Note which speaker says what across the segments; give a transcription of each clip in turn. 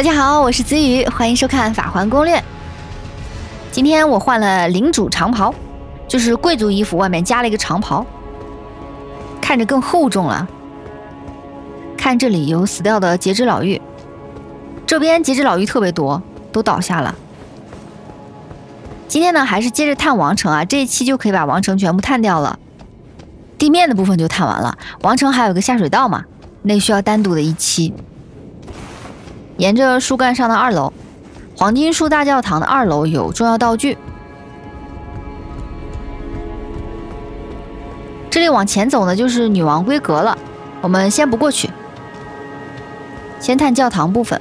Speaker 1: 大家好，我是子宇，欢迎收看《法环攻略》。今天我换了领主长袍，就是贵族衣服外面加了一个长袍，看着更厚重了。看这里有死掉的截肢老妪，这边截肢老妪特别多，都倒下了。今天呢，还是接着探王城啊，这一期就可以把王城全部探掉了。地面的部分就探完了，王城还有个下水道嘛，那需要单独的一期。沿着树干上的二楼，黄金树大教堂的二楼有重要道具。这里往前走呢，就是女王归阁了。我们先不过去，先探教堂部分。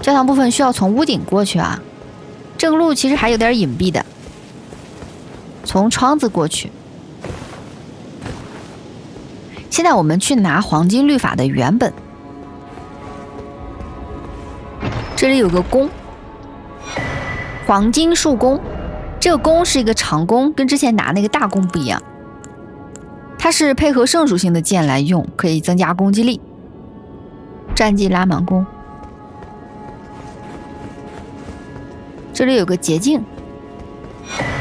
Speaker 1: 教堂部分需要从屋顶过去啊，这个路其实还有点隐蔽的，从窗子过去。现在我们去拿黄金律法的原本。这里有个弓，黄金树弓。这个弓是一个长弓，跟之前拿那个大弓不一样。它是配合圣属性的剑来用，可以增加攻击力。战绩拉满弓。这里有个捷径，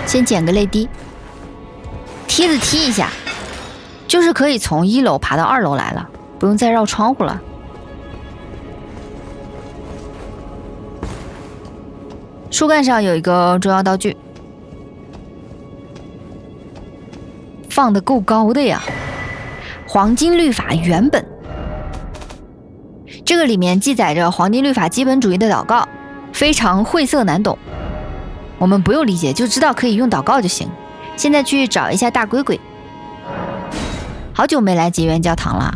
Speaker 1: 先捡个泪滴，梯子踢一下，就是可以从一楼爬到二楼来了，不用再绕窗户了。树干上有一个重要道具，放的够高的呀！黄金律法原本，这个里面记载着黄金律法基本主义的祷告，非常晦涩难懂，我们不用理解，就知道可以用祷告就行。现在去找一下大龟龟，好久没来结缘教堂了。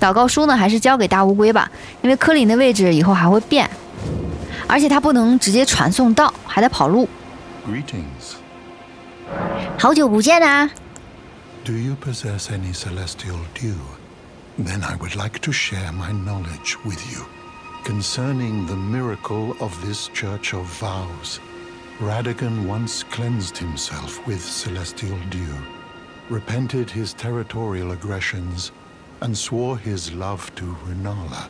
Speaker 1: 祷告书呢，还是交给大乌龟吧，因为科林的位置以后还会变。而且它不能直接传送到，还得跑路。
Speaker 2: Greetings.
Speaker 1: 好久不见啊！Do
Speaker 2: you possess any celestial dew? Then I would like to share my knowledge with you concerning the miracle of this church of vows. Radagon once cleansed himself with celestial dew, repented his territorial aggressions, and swore his love to Renala,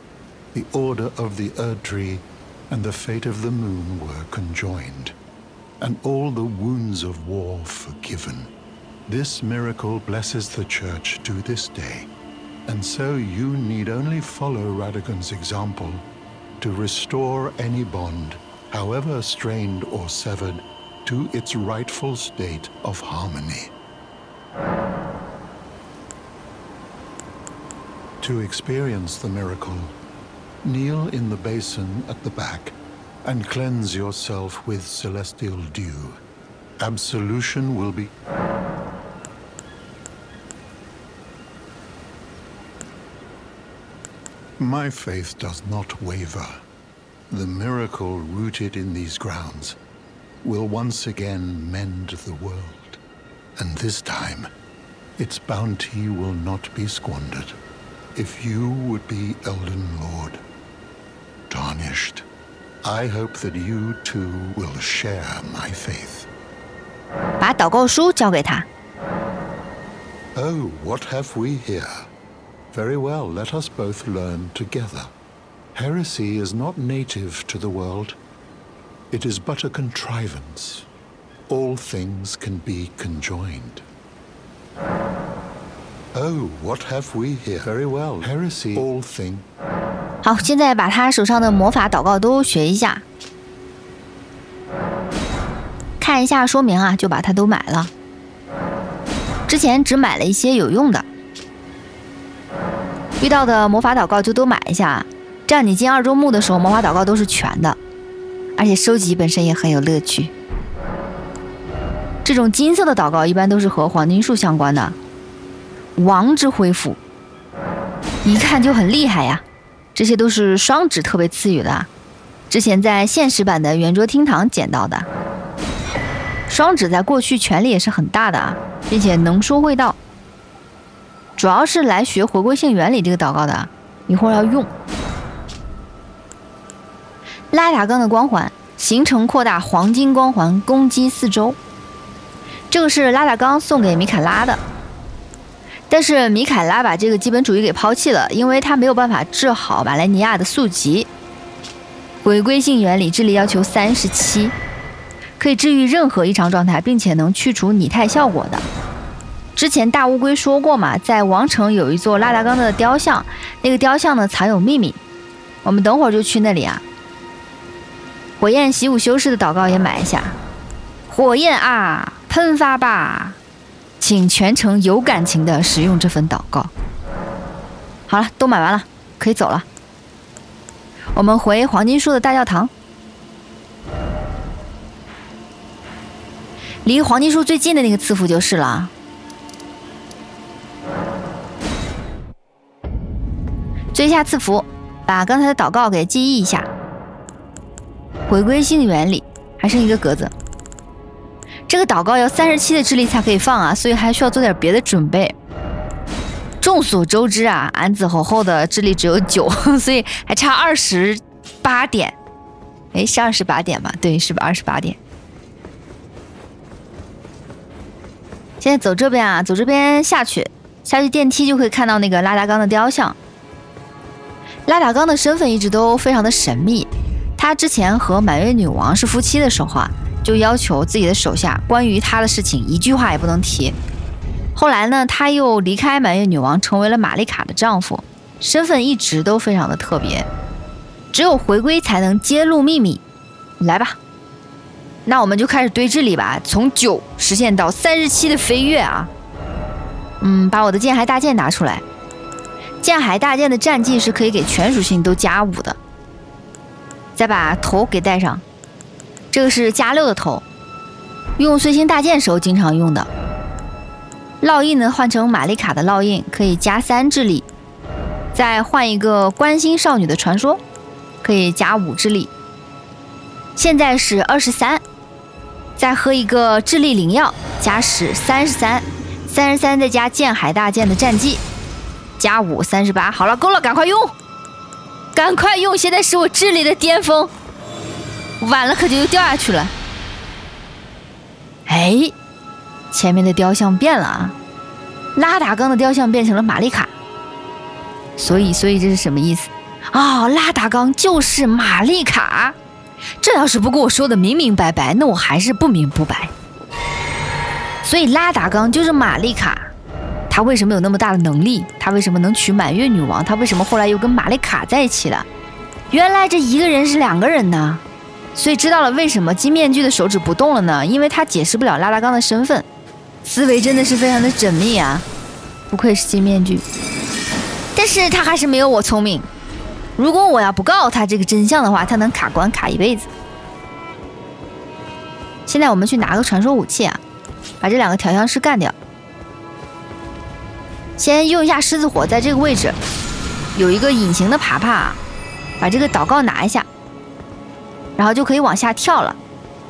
Speaker 2: the order of the Erd Tree and the fate of the moon were conjoined, and all the wounds of war forgiven. This miracle blesses the Church to this day, and so you need only follow Radigan's example to restore any bond, however strained or severed, to its rightful state of harmony. To experience the miracle, Kneel in the basin at the back and cleanse yourself with celestial dew. Absolution will be... My faith does not waver. The miracle rooted in these grounds will once again mend the world. And this time, its bounty will not be squandered. If you would be Elden Lord, tarnished. I hope that you too will share my faith.
Speaker 1: 把祷告书交给他。
Speaker 2: Oh, what have we here? Very well, let us both learn together. Heresy is not native to the world. It is but a contrivance. All things can be conjoined. Oh, what have we here? Very well, heresy, all things.
Speaker 1: 好，现在把他手上的魔法祷告都学一下，看一下说明啊，就把它都买了。之前只买了一些有用的，遇到的魔法祷告就都买一下，这样你进二周目的时候魔法祷告都是全的，而且收集本身也很有乐趣。这种金色的祷告一般都是和黄金树相关的，王之恢复，一看就很厉害呀。这些都是双指特别赐予的，之前在现实版的圆桌厅堂捡到的。双指在过去权力也是很大的啊，并且能说会道。主要是来学回归性原理这个祷告的，一会儿要用。拉达冈的光环，形成扩大黄金光环攻击四周。这个是拉达冈送给米卡拉的。但是米凯拉把这个基本主义给抛弃了，因为他没有办法治好马莱尼亚的宿疾，回归性原理，智力要求三十七，可以治愈任何异常状态，并且能去除拟态效果的。之前大乌龟说过嘛，在王城有一座拉达冈的雕像，那个雕像呢藏有秘密，我们等会儿就去那里啊。火焰习武修士的祷告也买一下，火焰啊，喷发吧，请全程有感情的使用这份祷告。好了，都买完了，可以走了。我们回黄金树的大教堂，离黄金树最近的那个赐福就是了。追下赐福，把刚才的祷告给记忆一下。回归性原理还剩一个格子，这个祷告要三十七的智力才可以放啊，所以还需要做点别的准备。众所周知啊，俺子侯后的智力只有九，所以还差二十八点。哎，是二十八点吗？对，是不二十八点？现在走这边啊，走这边下去，下去电梯就可以看到那个拉达冈的雕像。拉达冈的身份一直都非常的神秘，他之前和满月女王是夫妻的时候啊，就要求自己的手下关于他的事情一句话也不能提。后来呢，他又离开满月女王，成为了玛丽卡的丈夫，身份一直都非常的特别。只有回归才能揭露秘密。来吧，那我们就开始堆智力吧，从九实现到三十七的飞跃啊！嗯，把我的剑海大剑拿出来。剑海大剑的战绩是可以给全属性都加五的。再把头给带上，这个是加六的头，用碎星大剑时候经常用的。烙印呢，换成玛丽卡的烙印可以加三智力，再换一个关心少女的传说，可以加五智力。现在是二十三，再喝一个智力灵药，加十三十三，三十三再加剑海大剑的战绩，加五三十八。好了，够了，赶快用，赶快用！现在是我智力的巅峰，晚了可就又掉下去了。哎。前面的雕像变了啊，拉达冈的雕像变成了玛丽卡，所以，所以这是什么意思哦？拉达冈就是玛丽卡，这要是不跟我说的明明白白，那我还是不明不白。所以拉达冈就是玛丽卡，他为什么有那么大的能力？他为什么能娶满月女王？他为什么后来又跟玛丽卡在一起了？原来这一个人是两个人呢，所以知道了为什么金面具的手指不动了呢？因为他解释不了拉拉冈的身份。思维真的是非常的缜密啊，不愧是金面具。但是他还是没有我聪明。如果我要不告诉他这个真相的话，他能卡关卡一辈子。现在我们去拿个传说武器啊，把这两个调香师干掉。先用一下狮子火，在这个位置有一个隐形的爬爬，把这个祷告拿一下，然后就可以往下跳了。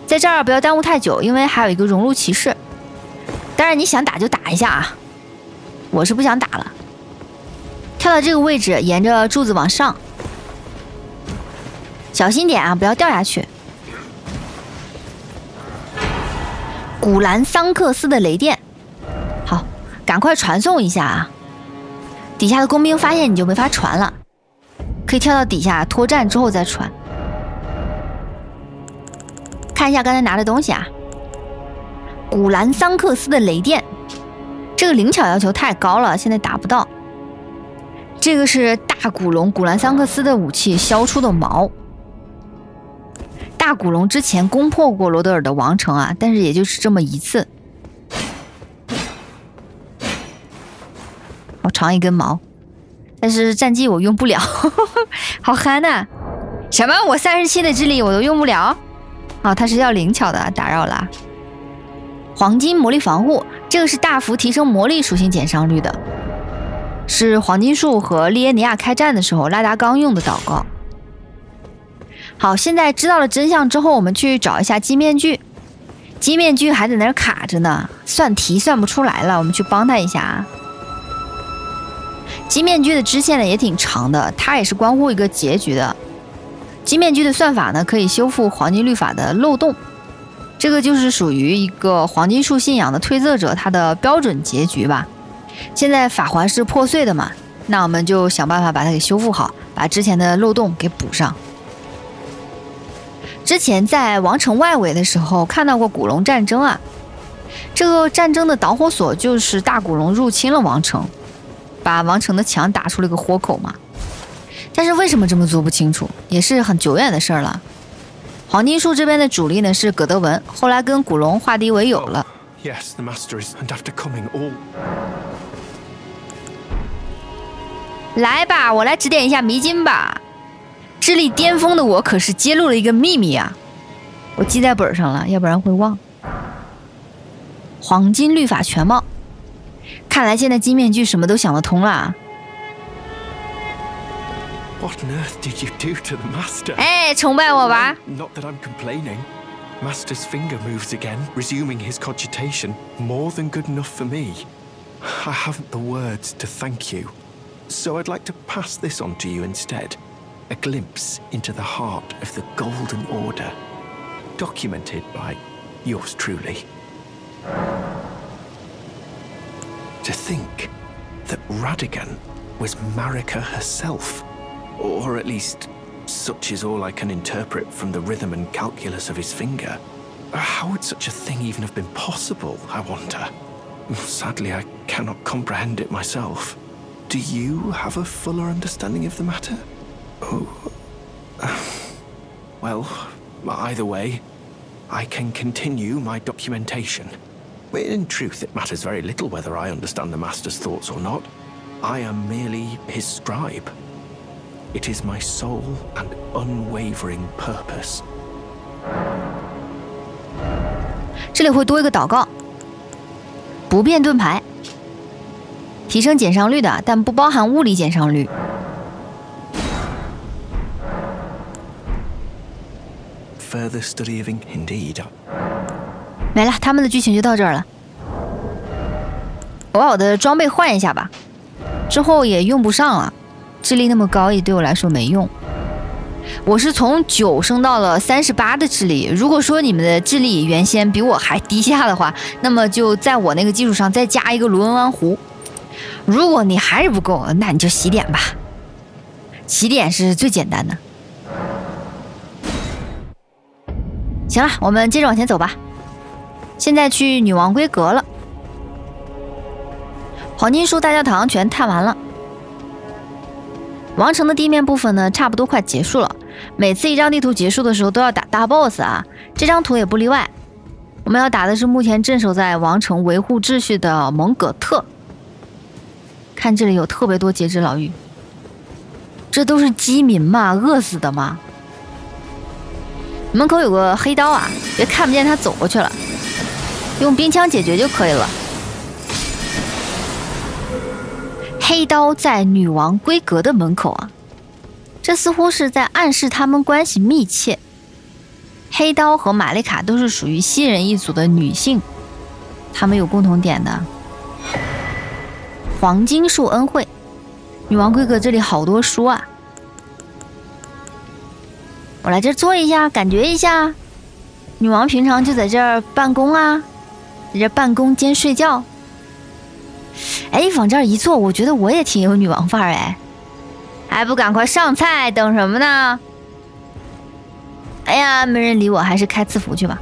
Speaker 1: 在这儿不要耽误太久，因为还有一个熔炉骑士。当然，你想打就打一下啊！我是不想打了。跳到这个位置，沿着柱子往上，小心点啊，不要掉下去。古兰桑克斯的雷电，好，赶快传送一下啊！底下的工兵发现你就没法传了，可以跳到底下脱战之后再传。看一下刚才拿的东西啊。古兰桑克斯的雷电，这个灵巧要求太高了，现在达不到。这个是大古龙古兰桑克斯的武器，削出的毛。大古龙之前攻破过罗德尔的王城啊，但是也就是这么一次。好长一根毛，但是战绩我用不了，好憨呐！什么？我三十七的智力我都用不了？哦，他是要灵巧的，打扰了。黄金魔力防护，这个是大幅提升魔力属性减伤率的，是黄金树和利耶尼亚开战的时候拉达刚用的祷告。好，现在知道了真相之后，我们去找一下金面具。金面具还在那儿卡着呢，算题算不出来了，我们去帮他一下啊。金面具的支线呢也挺长的，它也是关乎一个结局的。金面具的算法呢可以修复黄金律法的漏洞。这个就是属于一个黄金树信仰的推测者，他的标准结局吧。现在法环是破碎的嘛，那我们就想办法把它给修复好，把之前的漏洞给补上。之前在王城外围的时候看到过古龙战争啊，这个战争的导火索就是大古龙入侵了王城，把王城的墙打出了个豁口嘛。但是为什么这么做不清楚，也是很久远的事儿了。黄金树这边的主力呢是葛德文，后来跟古龙化敌为友了。
Speaker 3: Yes, the master is, and after coming all.
Speaker 1: 来吧，我来指点一下迷津吧。智力巅峰的我可是揭露了一个秘密啊，我记在本上了，要不然会忘。黄金律法全貌，看来现在金面具什么都想得通了。
Speaker 3: What on earth did you do to the master?
Speaker 1: 哎，崇拜我吧。
Speaker 3: Not that I'm complaining. Master's finger moves again, resuming his cogitation. More than good enough for me. I haven't the words to thank you. So I'd like to pass this on to you instead. A glimpse into the heart of the Golden Order. Documented by yours truly. To think that Radigan was Marika herself. Or at least, such is all I can interpret from the rhythm and calculus of his finger. How would such a thing even have been possible, I wonder? Sadly, I cannot comprehend it myself. Do you have a fuller understanding of the matter? Oh. Well, either way, I can continue my documentation. In truth, it matters very little whether I understand the Master's thoughts or not. I am merely his scribe. It is my sole and unwavering purpose.
Speaker 1: 这里会多一个祷告，不变盾牌，提升减伤率的，但不包含物理减伤率。
Speaker 3: Further study of ink, indeed.
Speaker 1: 没了，他们的剧情就到这儿了。我把我的装备换一下吧，之后也用不上了。智力那么高也对我来说没用。我是从九升到了三十八的智力。如果说你们的智力原先比我还低下的话，那么就在我那个基础上再加一个卢恩湾湖。如果你还是不够，那你就洗点吧。洗点是最简单的。行了，我们接着往前走吧。现在去女王闺阁了。黄金树大教堂全探完了。王城的地面部分呢，差不多快结束了。每次一张地图结束的时候都要打大 boss 啊，这张图也不例外。我们要打的是目前镇守在王城维护秩序的蒙葛特。看这里有特别多节肢牢狱，这都是饥民嘛，饿死的嘛。门口有个黑刀啊，别看不见他走过去了，用冰枪解决就可以了。黑刀在女王闺阁的门口啊，这似乎是在暗示他们关系密切。黑刀和玛丽卡都是属于西人一族的女性，他们有共同点的。黄金树恩惠，女王闺阁这里好多书啊，我来这坐一下，感觉一下。女王平常就在这儿办公啊，在这办公兼睡觉。哎，往这儿一坐，我觉得我也挺有女王范儿哎，还不赶快上菜，等什么呢？哎呀，没人理我，还是开赐福去吧。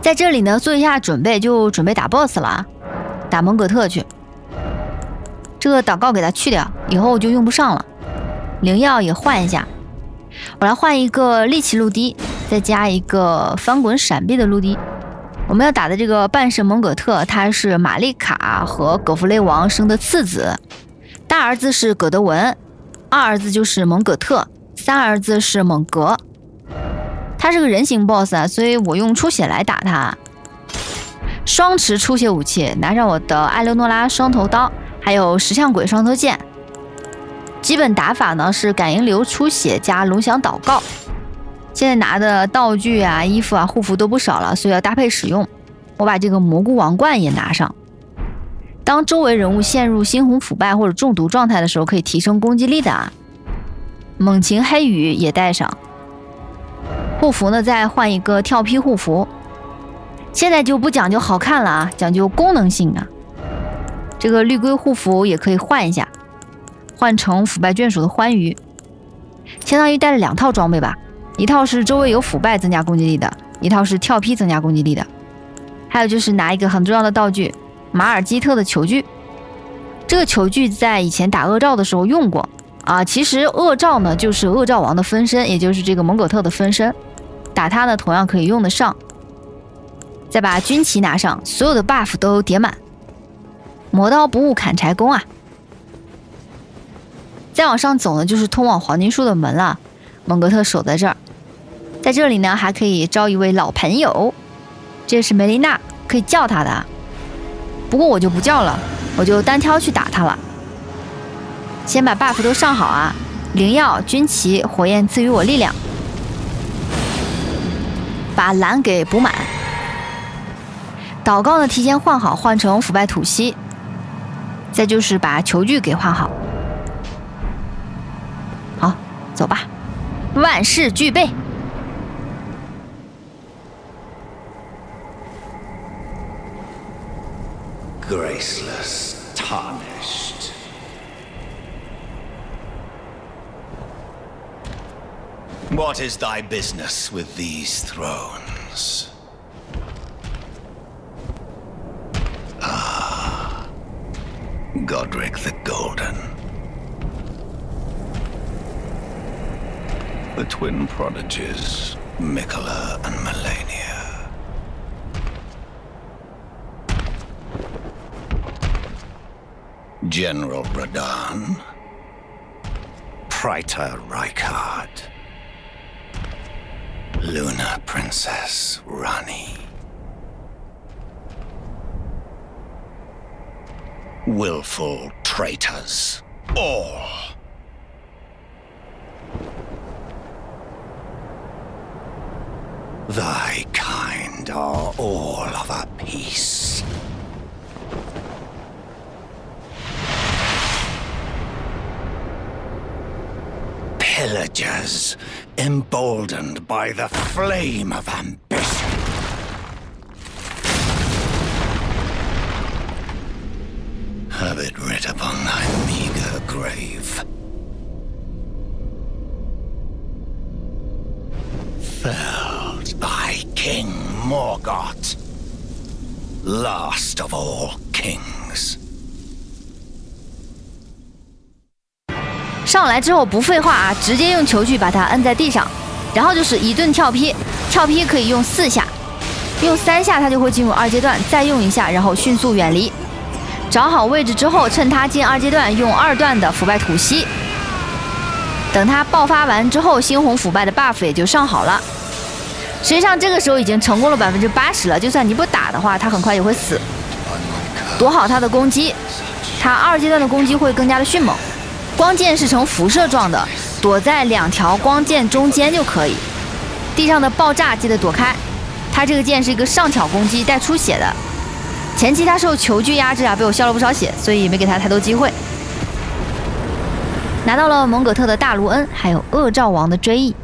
Speaker 1: 在这里呢，做一下准备，就准备打 BOSS 了啊，打蒙葛特去。这个祷告给它去掉，以后就用不上了。灵药也换一下，我来换一个利奇陆地，再加一个翻滚闪避的陆地。我们要打的这个半神蒙葛特，他是玛丽卡和葛弗雷王生的次子，大儿子是葛德文，二儿子就是蒙葛特，三儿子是蒙格。他是个人形 BOSS 啊，所以我用出血来打他。双持出血武器，拿上我的艾莲诺拉双头刀，还有石像鬼双头剑。基本打法呢是感应流出血加龙翔祷告。现在拿的道具啊、衣服啊、护符都不少了，所以要搭配使用。我把这个蘑菇王冠也拿上。当周围人物陷入猩红腐败或者中毒状态的时候，可以提升攻击力的啊。猛禽黑羽也带上。护符呢，再换一个跳劈护符。现在就不讲究好看了啊，讲究功能性啊。这个绿龟护符也可以换一下。换成腐败眷属的欢愉，相当于带了两套装备吧。一套是周围有腐败增加攻击力的，一套是跳劈增加攻击力的。还有就是拿一个很重要的道具——马尔基特的球具。这个球具在以前打恶兆的时候用过啊。其实恶兆呢，就是恶兆王的分身，也就是这个蒙葛特的分身。打他呢，同样可以用得上。再把军旗拿上，所有的 buff 都叠满。磨刀不误砍柴工啊！再往上走呢，就是通往黄金树的门了。蒙格特守在这儿，在这里呢，还可以招一位老朋友，这是梅丽娜，可以叫她的。不过我就不叫了，我就单挑去打他了。先把 buff 都上好啊！灵药、军旗、火焰赐予我力量。把蓝给补满，祷告呢提前换好，换成腐败吐息。再就是把球具给换好，好，走吧，万事俱备。
Speaker 4: Graceless, tarnished. What is thy business with these thrones? Ah, Godric the Golden. The twin prodigies, Mikola and Melania. General Radan. Praetor Rykard. Luna Princess Rani. Willful traitors, all. Thy kind are all of a piece. Pillagers, emboldened by the flame of ambition. Have it writ upon thy meager grave. Felled by King Morgoth, last of all kings.
Speaker 1: 上来之后不废话啊，直接用球具把它摁在地上，然后就是一顿跳劈，跳劈可以用四下，用三下它就会进入二阶段，再用一下，然后迅速远离。找好位置之后，趁他进二阶段用二段的腐败吐息，等他爆发完之后，猩红腐败的 buff 也就上好了。实际上这个时候已经成功了百分之八十了，就算你不打的话，他很快也会死。躲好他的攻击，他二阶段的攻击会更加的迅猛。光剑是呈辐射状的，躲在两条光剑中间就可以。地上的爆炸记得躲开。他这个剑是一个上挑攻击，带出血的。前期他受球具压制啊，被我消了不少血，所以没给他太多机会。拿到了蒙葛特的大卢恩，还有恶兆王的追忆。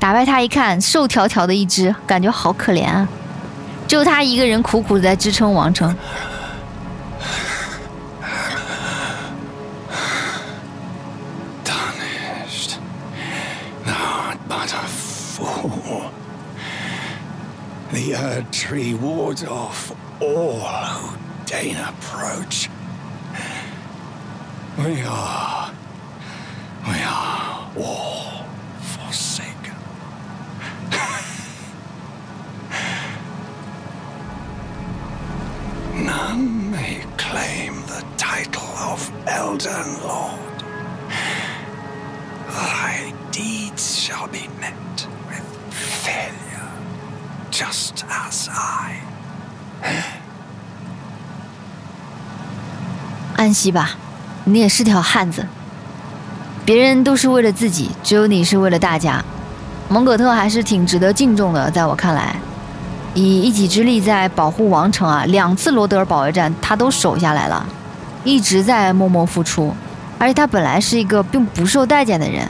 Speaker 1: 打败他一看，瘦条条的一只，感觉好可怜啊！就他一个人苦苦的在支撑王城。
Speaker 4: Off all who deign approach. We are. We are all forsaken. None may claim the title of Elden Lord. Thy deeds shall be met with failure, just as I.
Speaker 1: 安息吧，你也是条汉子。别人都是为了自己，只有你是为了大家。蒙葛特还是挺值得敬重的，在我看来，以一己之力在保护王城啊，两次罗德尔保卫战他都守下来了，一直在默默付出。而且他本来是一个并不受待见的人，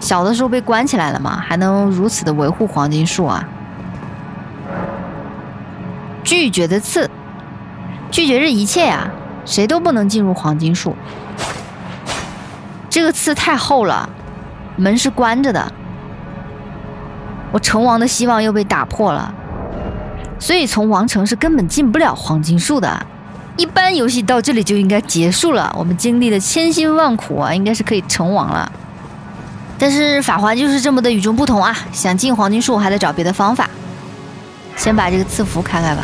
Speaker 1: 小的时候被关起来了嘛，还能如此的维护黄金树啊。拒绝的刺，拒绝这一切呀、谁都不能进入黄金树。这个刺太厚了，门是关着的，我成王的希望又被打破了，所以从王城是根本进不了黄金树的。一般游戏到这里就应该结束了，我们经历了千辛万苦啊，应该是可以成王了。但是法环就是这么的与众不同啊！想进黄金树还得找别的方法。先把这个赐福开开吧。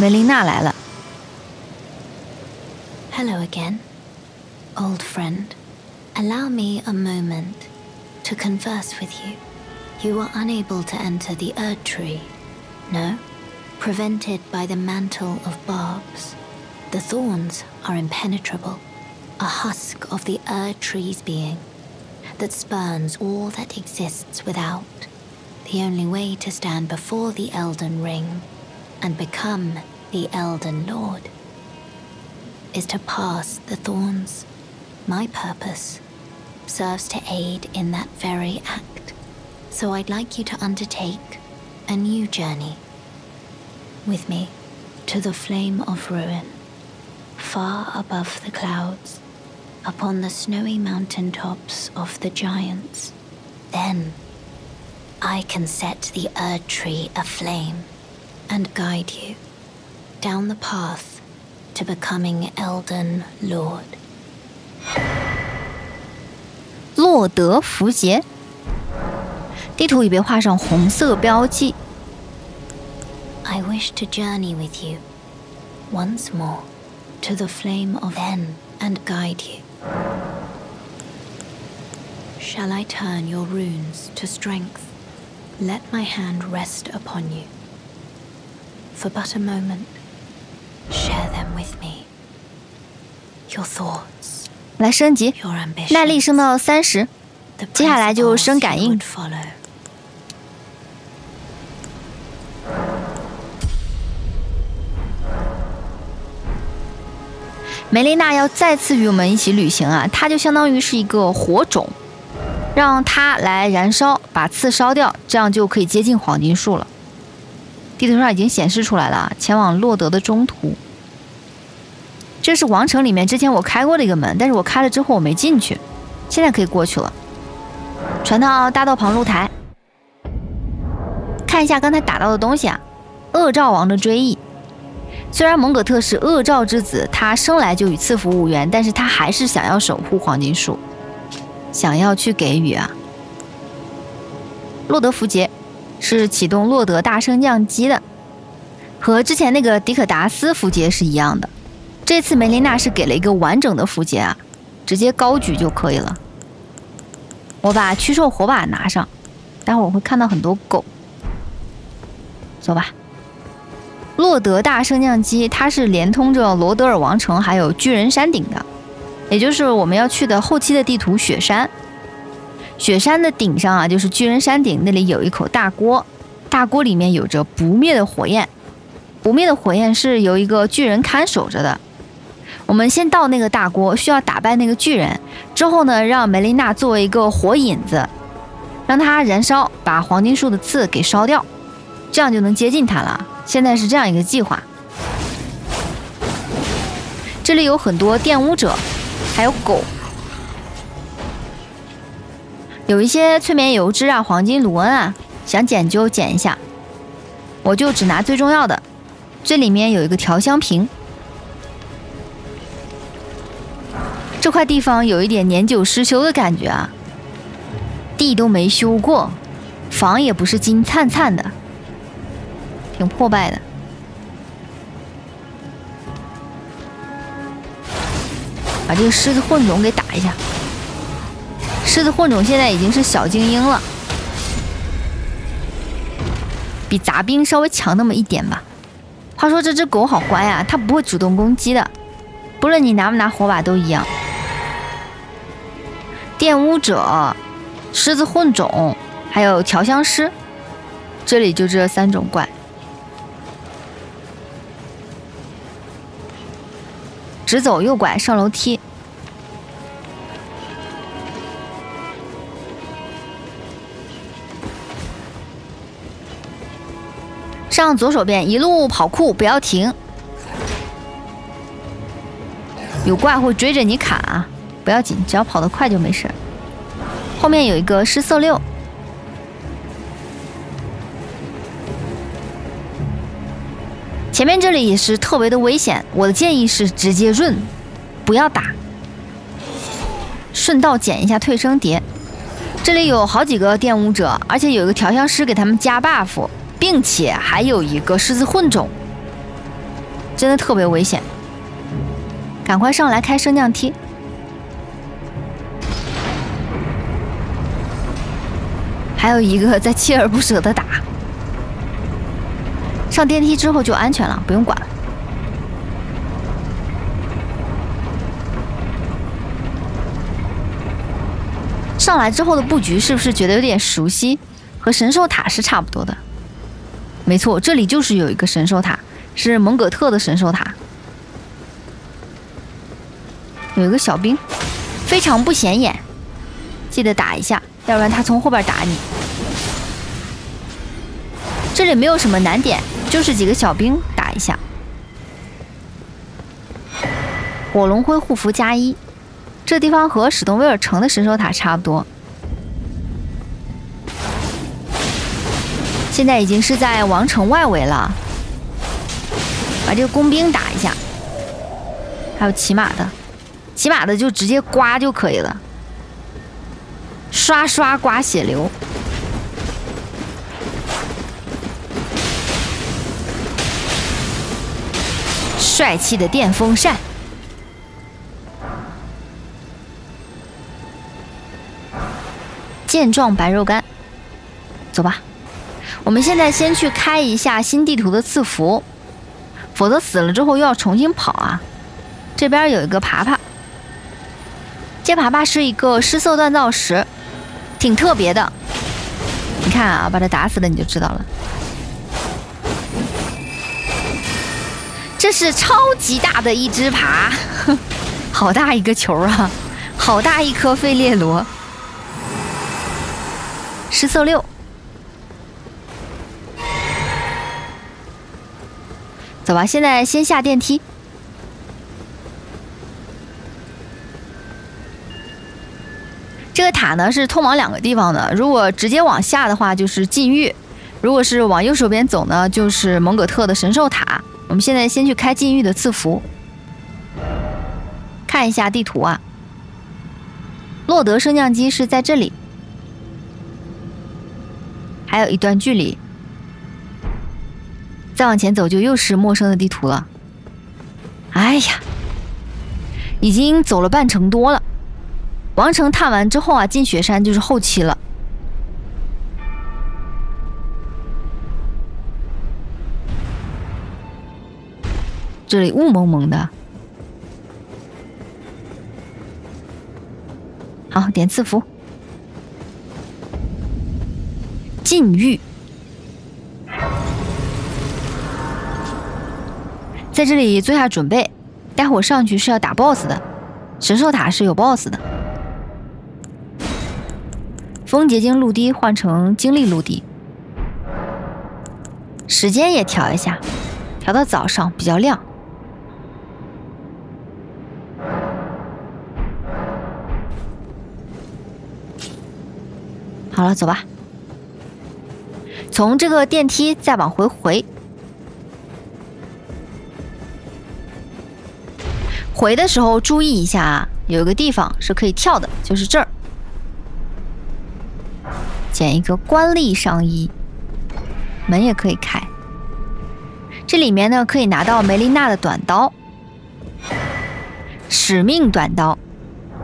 Speaker 1: 梅琳娜来了。
Speaker 5: Hello again, old friend. Allow me a moment to converse with you. You were unable to enter the Erd Tree. No? Prevented by the mantle of barbs. The thorns are impenetrable, a husk of the Erd Tree's being that spurns all that exists without. The only way to stand before the Elden Ring and become the Elden Lord is to pass the thorns. My purpose serves to aid in that very act. So I'd like you to undertake a new journey with me to the flame of ruin, far above the clouds, upon the snowy mountain tops of the giants. Then I can set the Erd Tree aflame and guide you down the path to becoming Elden Lord.
Speaker 1: 洛德符节，地图已被画上红色标记。
Speaker 5: I wish to journey with you once more to the flame of N and guide you. Shall I turn your runes to strength? Let my hand rest upon you. for but a moment, share them with me. Your thoughts.
Speaker 1: 来升级，耐力升到三十，接下来就升感应。梅琳娜要再次与我们一起旅行啊，她就相当于是一个火种，让她来燃烧，把刺烧掉，这样就可以接近黄金树了。地图上已经显示出来了，前往洛德的中途。这是王城里面之前我开过的一个门，但是我开了之后我没进去，现在可以过去了。传到大道旁露台，看一下刚才打到的东西啊，恶兆王的追忆。虽然蒙葛特是恶兆之子，他生来就与赐福无缘，但是他还是想要守护黄金树，想要去给予啊。洛德符节是启动洛德大升降机的，和之前那个迪可达斯符节是一样的。这次梅琳娜是给了一个完整的符节啊，直接高举就可以了。我把驱兽火把拿上，待会我会看到很多狗。走吧。洛德大升降机，它是连通着罗德尔王城还有巨人山顶的，也就是我们要去的后期的地图雪山。雪山的顶上啊，就是巨人山顶，那里有一口大锅，大锅里面有着不灭的火焰，不灭的火焰是由一个巨人看守着的。我们先到那个大锅，需要打败那个巨人，之后呢，让梅琳娜作为一个火引子，让它燃烧，把黄金树的刺给烧掉，这样就能接近它了。现在是这样一个计划。这里有很多玷污者，还有狗，有一些催眠油脂啊、黄金卢恩啊，想捡就捡一下。我就只拿最重要的。这里面有一个调香瓶，这块地方有一点年久失修的感觉啊，地都没修过，房也不是金灿灿的。挺破败的。把这个狮子混种给打一下。狮子混种现在已经是小精英了，比杂兵稍微强那么一点吧。话说这只狗好乖啊，它不会主动攻击的，不论你拿不拿火把都一样。玷污者、狮子混种，还有调香师，这里就这三种怪。直走右拐上楼梯。上左手边，一路跑酷，不要停。有怪会追着你砍啊，不要紧，只要跑得快就没事。后面有一个失色六，前面这里也是特别的危险，我的建议是直接润，不要打，顺道捡一下退生碟。这里有好几个玷污者，而且有一个调香师给他们加 buff，并且还有一个狮子混种，真的特别危险。赶快上来开升降梯，还有一个在锲而不舍的打。上电梯之后就安全了，不用管了。上来之后的布局是不是觉得有点熟悉？和神兽塔是差不多的。没错，这里就是有一个神兽塔，是蒙葛特的神兽塔。有一个小兵，非常不显眼，记得打一下，要不然他从后边打你。这里没有什么难点，就是几个小兵打一下。火龙灰护符加一，这地方和史东威尔城的神兽塔差不多。现在已经是在王城外围了，把这个工兵打一下，还有骑马的。骑马的就直接刮就可以了，刷刷刮血流，帅气的电风扇，健壮白肉干，走吧，我们现在先去开一下新地图的赐福，否则死了之后又要重新跑啊。这边有一个爬爬。这爬爬是一个失色锻造石，挺特别的。你看啊，把它打死了你就知道了。这是超级大的一只爬，好大一个球啊，好大一颗费列罗。失色六，走吧，现在先下电梯。这个塔呢是通往两个地方的，如果直接往下的话就是禁域，如果是往右手边走呢就是蒙葛特的神兽塔。我们现在先去开禁域的赐福，看一下地图啊。洛德升降机是在这里，还有一段距离，再往前走就又是陌生的地图了。哎呀，已经走了半程多了。王城探完之后啊，进雪山就是后期了。这里雾蒙蒙的，好点赐福，禁欲，在这里做下准备，待会上去是要打 BOSS 的，神兽塔是有 BOSS 的。风结晶露滴换成精力露滴，时间也调一下，调到早上比较亮。好了，走吧。从这个电梯再往回回，回的时候注意一下啊，有一个地方是可以跳的，就是这儿。捡一个官吏上衣，门也可以开。这里面呢可以拿到梅琳娜的短刀，使命短刀。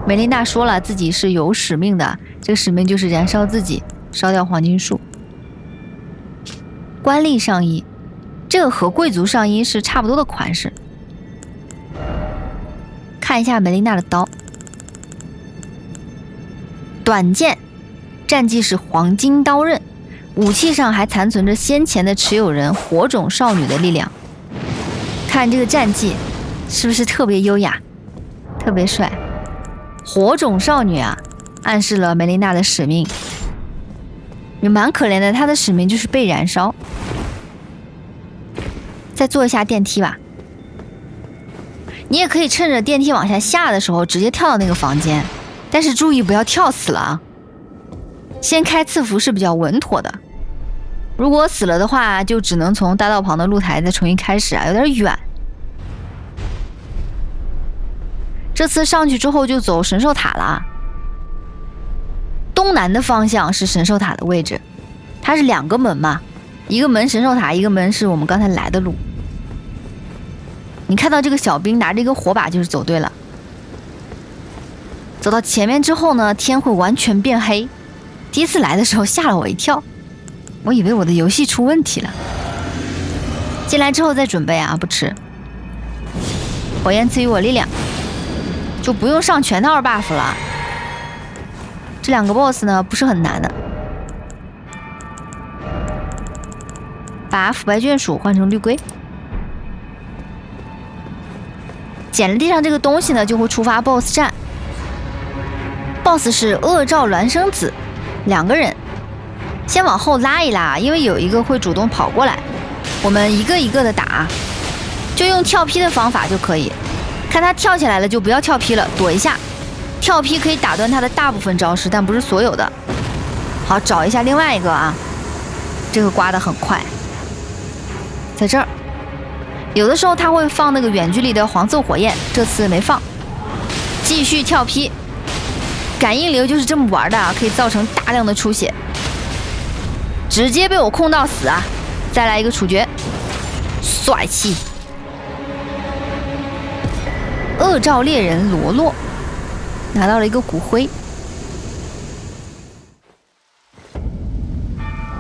Speaker 1: 梅琳娜说了自己是有使命的，这个使命就是燃烧自己，烧掉黄金树。官吏上衣，这个和贵族上衣是差不多的款式。看一下梅琳娜的刀，短剑。战绩是黄金刀刃，武器上还残存着先前的持有人火种少女的力量。看这个战绩，是不是特别优雅，特别帅？火种少女啊，暗示了梅琳娜的使命，也蛮可怜的。她的使命就是被燃烧。再坐一下电梯吧。你也可以趁着电梯往下下的时候直接跳到那个房间，但是注意不要跳死了啊！先开赐福是比较稳妥的。如果死了的话，就只能从大道旁的露台再重新开始啊，有点远。这次上去之后就走神兽塔了，东南的方向是神兽塔的位置，它是两个门嘛，一个门神兽塔，一个门是我们刚才来的路。你看到这个小兵拿着一个火把，就是走对了。走到前面之后呢，天会完全变黑。第一次来的时候吓了我一跳，我以为我的游戏出问题了。进来之后再准备啊，不迟。火焰赐予我力量，就不用上全套 buff 了。这两个 boss 呢不是很难的，把腐败眷属换成绿龟。捡了地上这个东西呢，就会触发 BOSS 战。BOSS 是恶兆孪生子，两个人。先往后拉一拉，因为有一个会主动跑过来。我们一个一个的打，就用跳劈的方法就可以。看他跳起来了，就不要跳劈了，躲一下。跳劈可以打断他的大部分招式，但不是所有的。好，找一下另外一个啊，这个刮的很快，在这儿。有的时候他会放那个远距离的黄色火焰，这次没放。继续跳劈，感应流就是这么玩的啊，可以造成大量的出血。直接被我控到死啊！再来一个处决，帅气。恶兆猎人罗洛拿到了一个骨灰。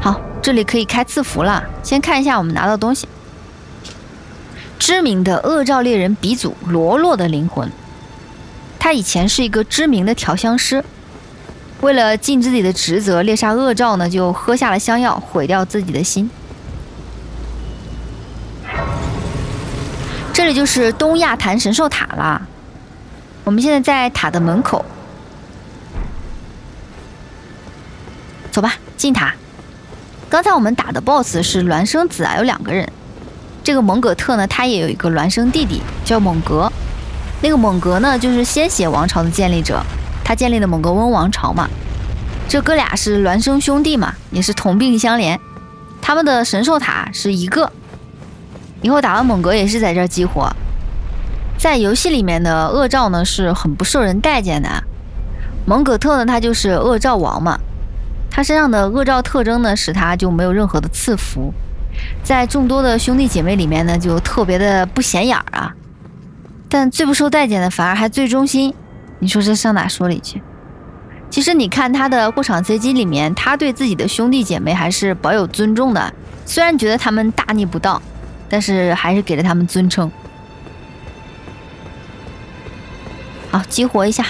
Speaker 1: 好，这里可以开赐福了。先看一下我们拿到东西。知名的恶兆猎人鼻祖罗洛的灵魂，他以前是一个知名的调香师，为了尽自己的职责猎杀恶兆呢，就喝下了香药，毁掉自己的心。这里就是东亚坛神兽塔啦，我们现在在塔的门口，走吧，进塔。刚才我们打的 BOSS 是孪生子啊，有两个人。这个蒙葛特呢，他也有一个孪生弟弟叫蒙格。那个蒙格呢，就是鲜血王朝的建立者，他建立的蒙格温王朝嘛。这哥俩是孪生兄弟嘛，也是同病相怜。他们的神兽塔是一个，以后打完蒙格也是在这儿激活。在游戏里面的恶兆呢，是很不受人待见的。蒙葛特呢，他就是恶兆王嘛，他身上的恶兆特征呢，使他就没有任何的赐福。在众多的兄弟姐妹里面呢，就特别的不显眼儿啊。但最不受待见的反而还最忠心，你说这上哪说理去？其实你看他的过场 CG 里面，他对自己的兄弟姐妹还是保有尊重的。虽然觉得他们大逆不道，但是还是给了他们尊称。好，激活一下。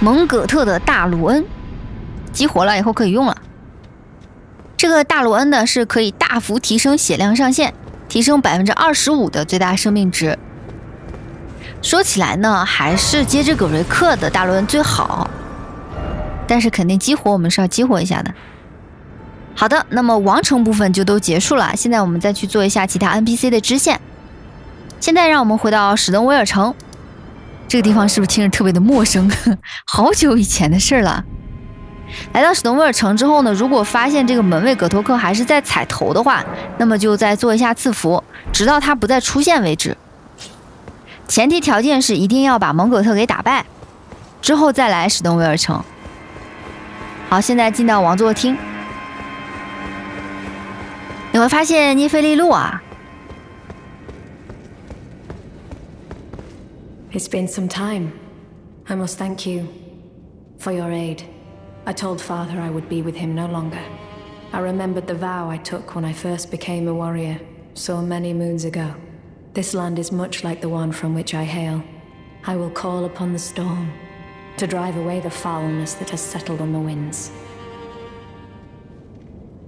Speaker 1: 蒙葛特的大卢恩激活了以后可以用了。这个大卢恩呢是可以大幅提升血量上限，提升百分之二十五的最大生命值。说起来呢，还是接着葛瑞克的大卢恩最好，但是肯定激活我们是要激活一下的。好的，那么王城部分就都结束了，现在我们再去做一下其他 NPC 的支线。现在让我们回到史登威尔城。这个地方是不是听着特别的陌生？好久以前的事儿了。来到史东威尔城之后呢，如果发现这个门卫葛托克还是在踩头的话，那么就再做一下赐福，直到他不再出现为止。前提条件是一定要把蒙葛特给打败，之后再来史东威尔城。好，现在进到王座厅，你会发现涅菲利路啊。
Speaker 6: It's been some time. I must thank you for your aid. I told father I would be with him no longer. I remembered the vow I took when I first became a warrior, so many moons ago. This land is much like the one from which I hail. I will call upon the storm to drive away the foulness that has settled on the winds.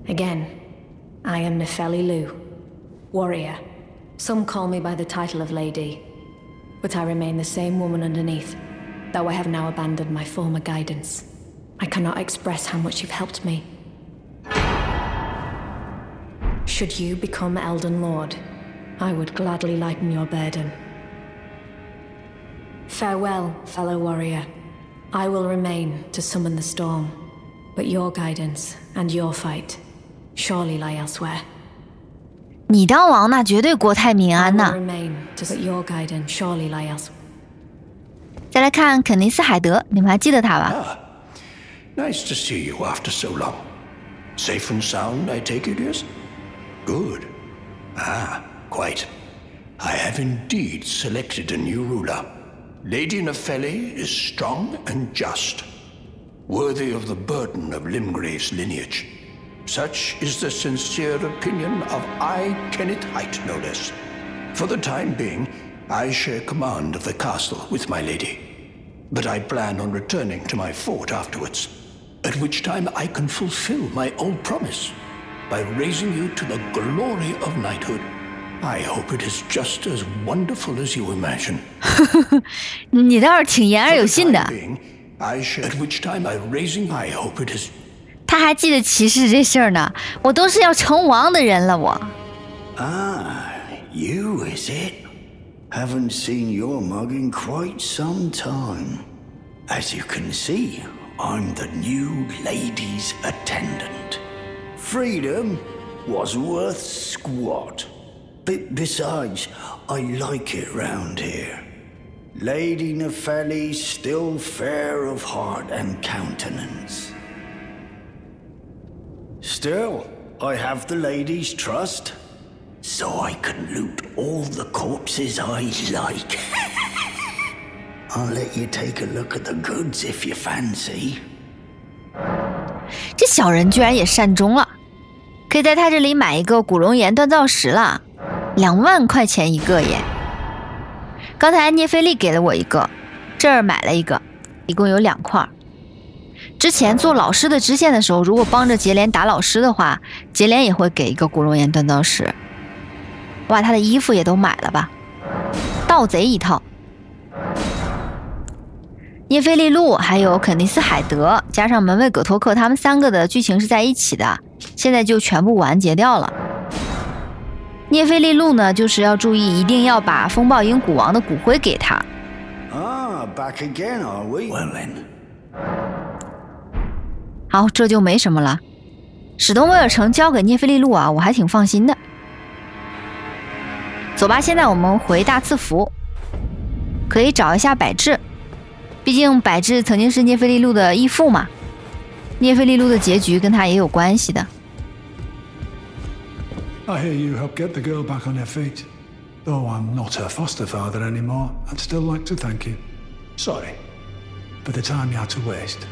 Speaker 6: Again, I am Nefeli Lu, warrior. Some call me by the title of Lady, but I remain the same woman underneath, though I have now abandoned my former guidance. I cannot express how much you've helped me. Should you become Elden Lord, I would gladly lighten your burden. Farewell, fellow warrior. I will remain to summon the storm, but your guidance and your fight surely lie elsewhere.
Speaker 1: 你当王那绝对国泰民
Speaker 6: I
Speaker 1: 安
Speaker 6: will
Speaker 1: 呐。
Speaker 6: remain to but your guidance surely lie elsewhere.
Speaker 1: 再来看肯尼斯海德，你们还记得他吧？
Speaker 7: Nice to see you after so long. Safe and sound, I take it, yes? Good. Ah, quite. I have indeed selected a new ruler. Lady Nefeli is strong and just, worthy of the burden of Limgrave's lineage. Such is the sincere opinion of I, Kenneth Height, no less. For the time being, I share command of the castle with my lady. But I plan on returning to my fort afterwards, at which time I can fulfill my old promise by raising you to the glory of knighthood. I hope it is just as wonderful as you imagine.
Speaker 1: 你倒是挺言而
Speaker 7: For
Speaker 1: 有
Speaker 7: the
Speaker 1: 信的
Speaker 7: time。being, I shall, at which time by raising, I hope it is
Speaker 1: 他还记得骑士这事儿呢，我都是要成王的人了，我。
Speaker 8: Ah, you is it? Haven't seen your mug in quite some time. As you can see, I'm the new lady's attendant. Freedom was worth squat. But besides, I like it round here. Lady Nefeli's still fair of heart and countenance. Still, I have the lady's trust, so I can loot all the corpses I like. I'll let you take a look at the goods if you fancy.
Speaker 1: 这小人居然也善终了，可以在他这里买一个古龙岩锻造石了，两万块钱一个耶！刚才聂菲利给了我一个，这儿买了一个，一共有两块。之前做老师的支线的时候，如果帮着杰连打老师的话，杰连也会给一个古龙岩锻造石。我把他的衣服也都买了吧，盗贼一套。涅菲利路还有肯尼斯海德，加上门卫葛托克，他们三个的剧情是在一起的，现在就全部完结掉了。涅菲利路呢，就是要注意，一定要把风暴鹰古王的骨灰给他。
Speaker 8: Ah, back again, are we?
Speaker 1: 好，这就没什么了。史东威尔城交给涅菲利路啊，我还挺放心的。走吧，现在我们回大赐福，可以找一下百智，毕竟百智曾经是涅菲利路的义父嘛。涅菲利路的结局跟他也有关系的。
Speaker 2: I hear you helped get the girl back on her feet. Though I'm not her foster father anymore, I'd still like to thank you. Sorry for the time you had to waste.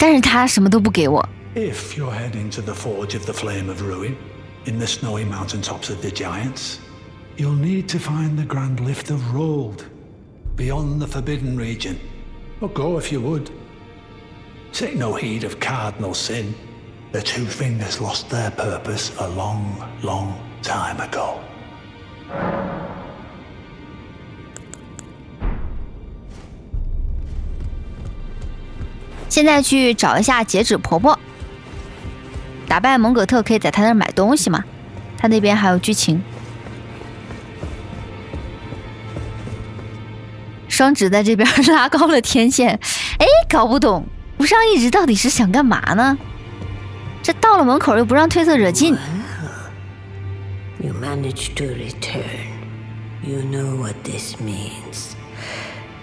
Speaker 1: 但是他什么都不给我。
Speaker 2: If you're heading to the Forge of the Flame of Ruin, in the snowy mountaintops of the Giants, you'll need to find the Grand Lift of Rold, beyond the Forbidden Region. Or go if you would. Take no heed of cardinal sin. The Two Fingers lost their purpose a long, long time ago.
Speaker 1: 现在去找一下截止婆婆，打败蒙葛特可以在他那儿买东西嘛？他那边还有剧情。双指在这边拉高了天线，哎，搞不懂无上一直到底是想干嘛呢？这到了门口又不让推测惹劲
Speaker 9: ，You managed to return. You know what this means.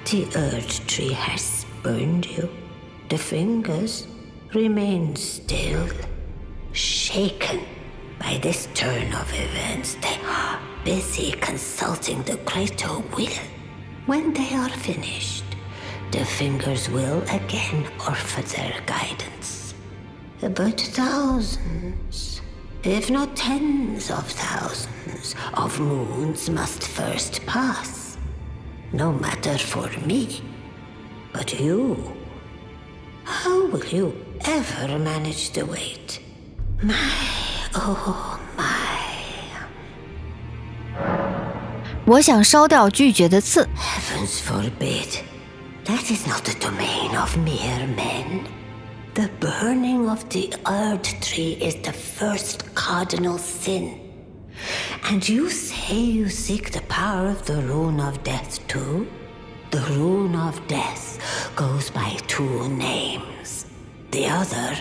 Speaker 9: The Earth Tree has spurned you. The fingers remain still, shaken by this turn of events. They are busy consulting the greater will. When they are finished, the fingers will again offer their guidance. But thousands, if not tens of thousands, of moons must first pass. No matter for me, but you. How will you ever manage the wait? My, oh my.
Speaker 1: 我想烧掉拒绝的刺。
Speaker 9: Heavens forbid. That is not the domain of mere men. The burning of the Erd tree is the first cardinal sin. And you say you seek the power of the rune of death too? The rune of death goes by two names. The other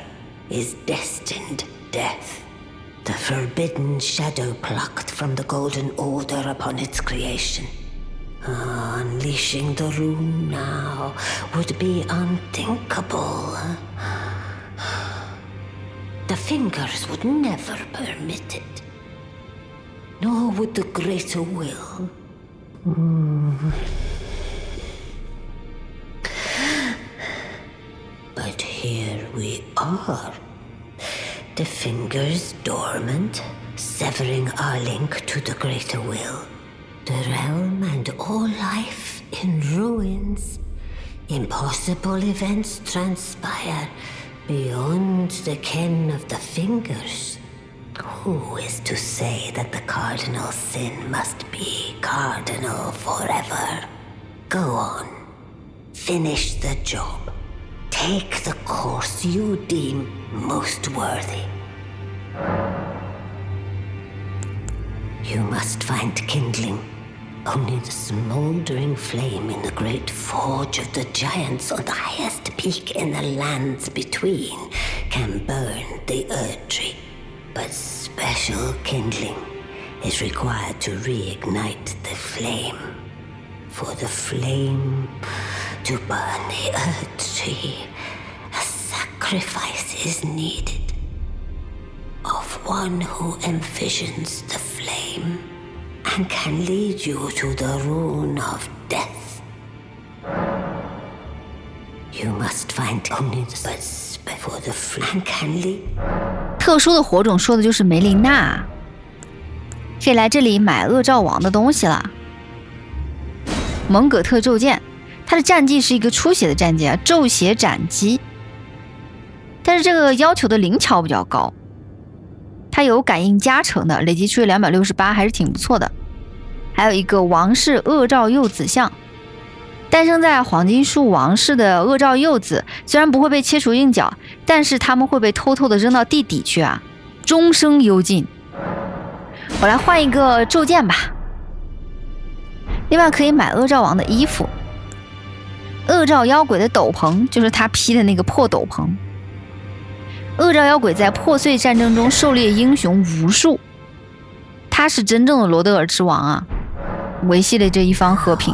Speaker 9: is destined death. The forbidden shadow plucked from the Golden Order upon its creation. Ah, unleashing the rune now would be unthinkable. The fingers would never permit it. Nor would the greater will. But are. The fingers dormant, severing our link to the greater will. The realm and all life in ruins. Impossible events transpire beyond the ken of the fingers. Who is to say that the cardinal sin must be cardinal forever? Go on. Finish the job. Take the course you deem most worthy. You must find kindling. Only the smoldering flame in the great forge of the giants on the highest peak in the lands between can burn the Earth tree. But special kindling is required to reignite the flame. For the flame to burn the Earth tree, a sacrifice is needed of one who envisions the flame and can lead you to the rune of death. You must find only the but for the flame can lead.
Speaker 1: 特殊的火种说的就是梅琳娜，可以来这里买恶兆王的东西了。蒙葛特咒剑， 它的战绩是一个出血的战绩啊，咒血斩击。但是这个要求的灵巧比较高，它有感应加成的，累计出血两百六十八，还是挺不错的。还有一个王室恶兆幼子像，诞生在黄金树王室的恶兆幼子，虽然不会被切除硬角，但是他们会被偷偷的扔到地底去啊，终生幽禁。我来换一个咒剑吧。另外可以买恶兆王的衣服，恶兆妖鬼的斗篷就是他披的那个破斗篷。恶兆妖鬼在破碎战争中狩猎英雄无数，他是真正的罗德尔之王啊，维系了这一方和平。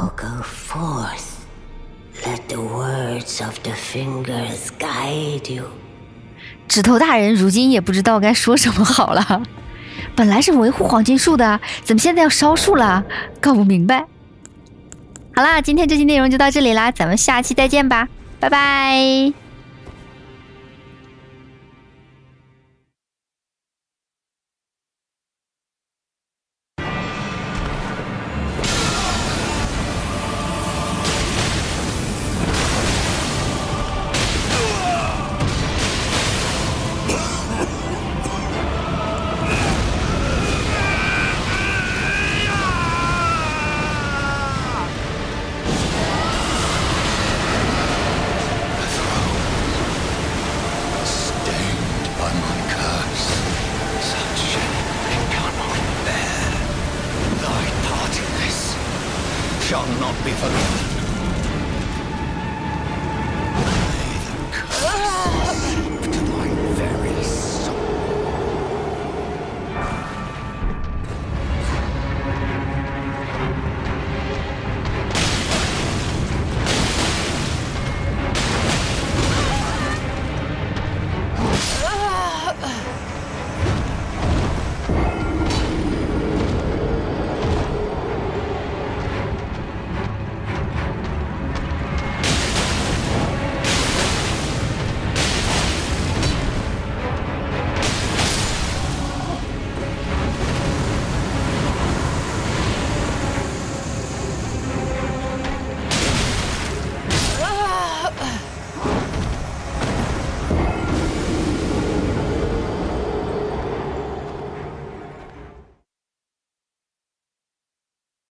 Speaker 9: Let the words of the fingers guide you.
Speaker 1: 指头大人如今也不知道该说什么好了。本来是维护黄金树的，怎么现在要烧树了？搞不明白。好啦，今天这期内容就到这里啦，咱们下期再见吧，拜拜。